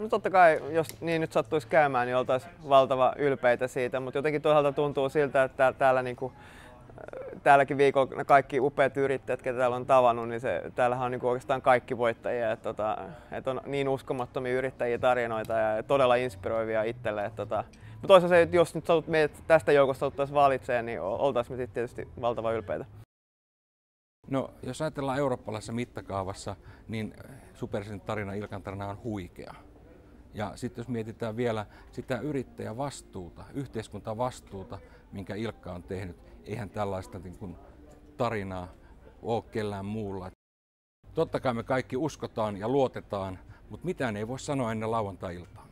No totta kai, jos niin nyt sattuisi käymään, niin oltaisiin valtava ylpeitä siitä, mutta jotenkin toisaalta tuntuu siltä, että täällä niinku, täälläkin viikolla kaikki upeat yrittäjät, ketä täällä on tavannut, niin se, täällähän on niinku oikeastaan kaikki voittajia. Että tota, et on niin uskomattomia yrittäjiä tarinoita ja todella inspiroivia itselle. Että tota, mutta toisaalta se, että jos nyt meidät tästä joukosta ottaisiin valitsemaan, niin oltaisiin me tietysti valtava ylpeitä. No, jos ajatellaan eurooppalaisessa mittakaavassa, niin Supersin tarina, Ilkan tarina on huikea. Ja sitten jos mietitään vielä sitä yrittäjävastuuta, yhteiskuntavastuuta, minkä Ilkka on tehnyt, eihän tällaista niin kuin, tarinaa ole kellään muulla. Totta kai me kaikki uskotaan ja luotetaan, mutta mitään ei voi sanoa ennen lauantai-iltaa.